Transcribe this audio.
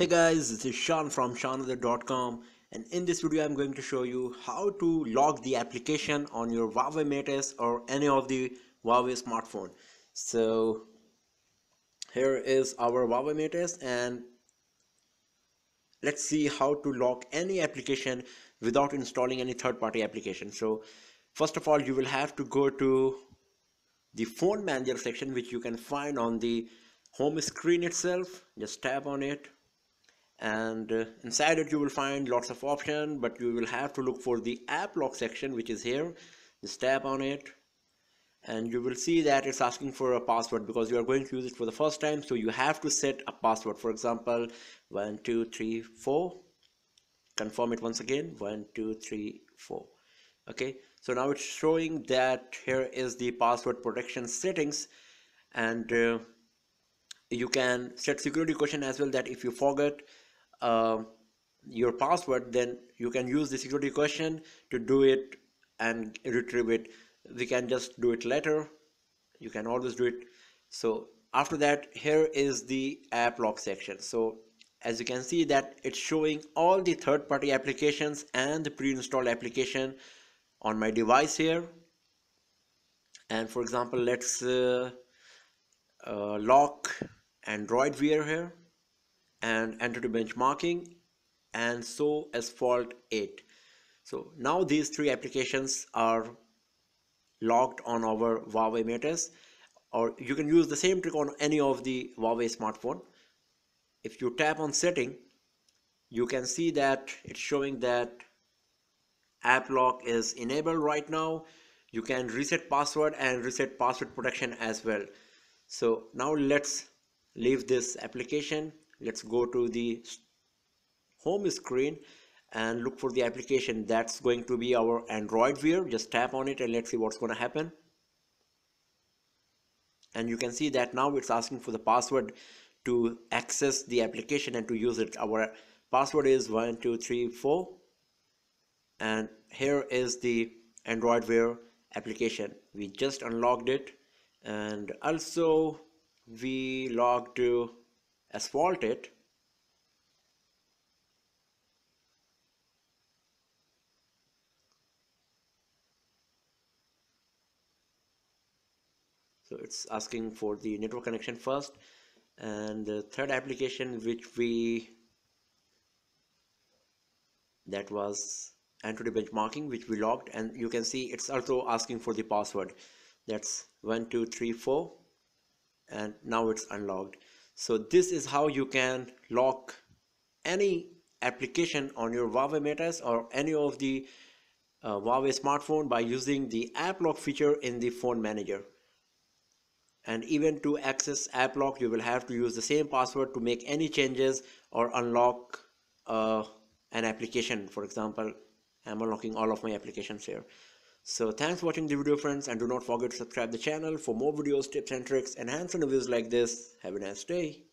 Hey guys, this is Shaan from ShaanHaider.com and in this video I'm going to show you how to lock the application on your Huawei Mate S or any of the Huawei smartphone. So here is our Huawei Mate S and let's see how to lock any application without installing any third-party application. So first of all you will have to go to the phone manager section which you can find on the home screen itself just tap on it and uh, inside it you will find lots of options but you will have to look for the app lock section which is here. Just tap on it. And you will see that it's asking for a password because you are going to use it for the first time. So you have to set a password. For example one two three four. Confirm it once again. One two three four. Okay? So now it's showing that here is the password protection settings. And uh, you can set security question as well that if you forget uh, your password then you can use the security question to do it and retrieve it. We can just do it later. You can always do it. So after that here is the app lock section. So as you can see that it's showing all the third-party applications and the pre-installed application on my device here. And for example let's uh, uh, lock Android Wear here and AnTuTu benchmarking and so asphalt 8 so now these three applications are logged on our Huawei Mate S or you can use the same trick on any of the Huawei smartphone. If you tap on setting you can see that it's showing that app lock is enabled right now. You can reset password and reset password protection as well. So now let's leave this application let's go to the home screen and look for the application that's going to be our Android Wear. Just tap on it and let's see what's going to happen. And you can see that now it's asking for the password to access the application and to use it. Our password is 1234 and here is the Android Wear application. We just unlocked it. And also we logged to asphalt it so it's asking for the network connection first and the third application which we that was AnTuTu benchmarking which we logged and you can see it's also asking for the password. That's one two three four and now it's unlocked so this is how you can lock any application on your Huawei Mate S or any of the uh, Huawei smartphone by using the app lock feature in the phone manager. And even to access app lock you will have to use the same password to make any changes or unlock uh, an application. For example I'm unlocking all of my applications here so thanks for watching the video friends and do not forget to subscribe the channel for more videos, tips and tricks and hands-on reviews like this. Have a nice day.